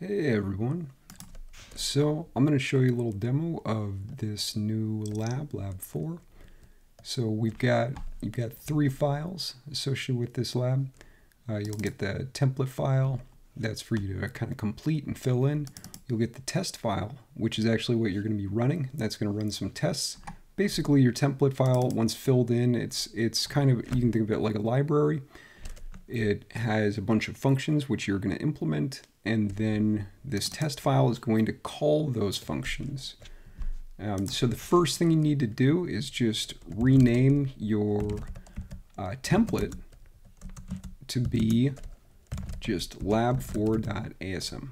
Hey everyone. So I'm going to show you a little demo of this new lab, Lab 4. So we've got, you've got three files associated with this lab. Uh, you'll get the template file, that's for you to kind of complete and fill in. You'll get the test file, which is actually what you're going to be running. That's going to run some tests. Basically your template file, once filled in, it's, it's kind of, you can think of it like a library. It has a bunch of functions which you're going to implement, and then this test file is going to call those functions. Um, so the first thing you need to do is just rename your uh, template to be just lab4.asm.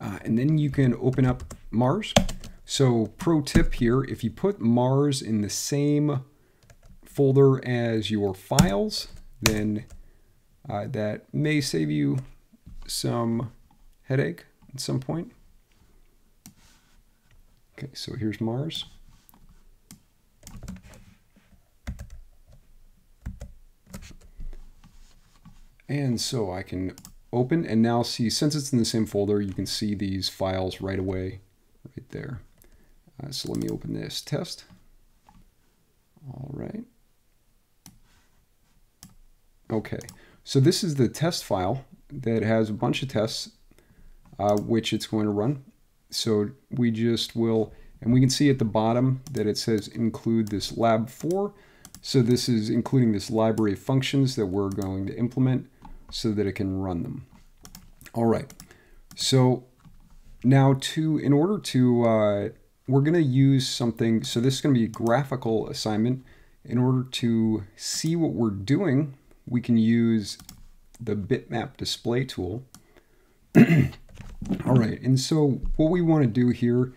Uh, and then you can open up Mars. So pro tip here, if you put Mars in the same folder as your files, then uh, that may save you some headache at some point. Okay, so here's Mars. And so I can open and now see, since it's in the same folder, you can see these files right away, right there. Uh, so let me open this test. All right. Okay, so this is the test file that has a bunch of tests uh, which it's going to run. So we just will, and we can see at the bottom that it says include this lab 4. So this is including this library of functions that we're going to implement so that it can run them. All right, so now to, in order to, uh, we're going to use something, so this is going to be a graphical assignment. In order to see what we're doing, we can use the bitmap display tool. All right, and so what we want to do here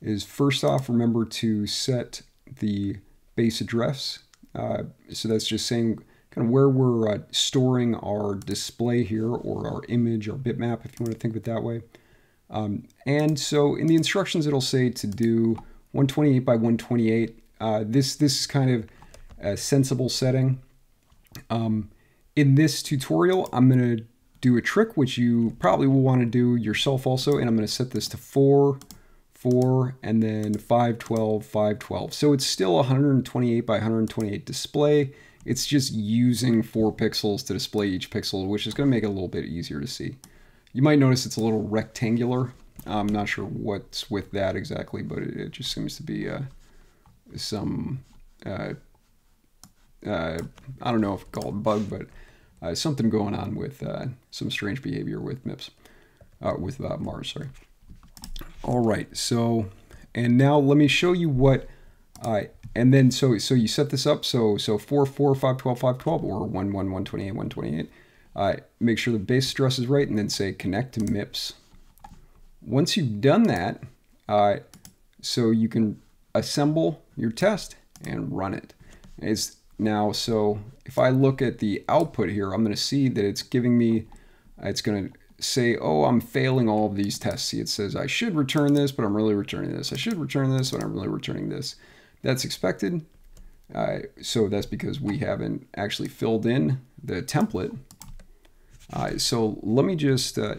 is first off, remember to set the base address. Uh, so that's just saying kind of where we're uh, storing our display here or our image or bitmap, if you want to think of it that way. Um, and so in the instructions, it'll say to do 128 by 128. Uh, this, this is kind of a sensible setting. Um, in this tutorial, I'm going to do a trick which you probably will want to do yourself also, and I'm going to set this to 4, 4, and then 512, 512. So it's still 128 by 128 display. It's just using 4 pixels to display each pixel, which is going to make it a little bit easier to see. You might notice it's a little rectangular. I'm not sure what's with that exactly, but it, it just seems to be uh, some uh, uh, I don't know if called bug, but uh, something going on with uh, some strange behavior with MIPS, uh, with uh, Mars, sorry. All right, so, and now let me show you what, uh, and then so so you set this up, so so 4, 4, 5, 12, 5, 12, or 1, 1, 128, 128. Uh, make sure the base address is right, and then say connect to MIPS. Once you've done that, so you can assemble your test and run it. It's now, so if I look at the output here, I'm going to see that it's giving me, it's going to say, oh, I'm failing all of these tests. See, it says I should return this, but I'm really returning this. I should return this, but I'm really returning this. That's expected. Uh, so that's because we haven't actually filled in the template. Uh, so let me just uh,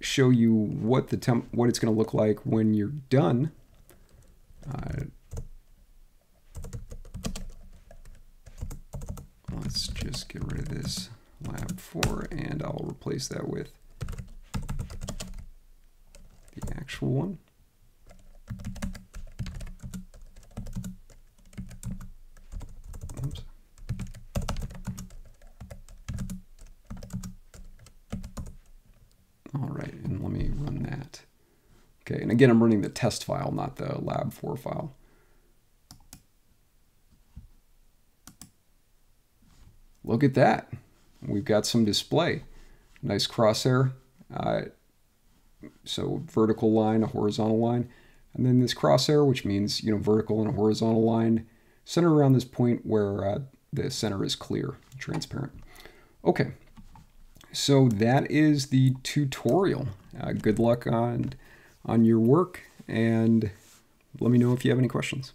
show you what the temp what it's going to look like when you're done. Uh, let's just get rid of this lab 4 and I'll replace that with the actual one. All right, and let me run that. Okay, and again, I'm running the test file, not the lab 4 file. Look at that. We've got some display. Nice crosshair. Uh, so vertical line, a horizontal line. And then this crosshair, which means, you know, vertical and a horizontal line, center around this point where uh, the center is clear, transparent. Okay, so that is the tutorial. Uh, good luck on, on your work, and let me know if you have any questions.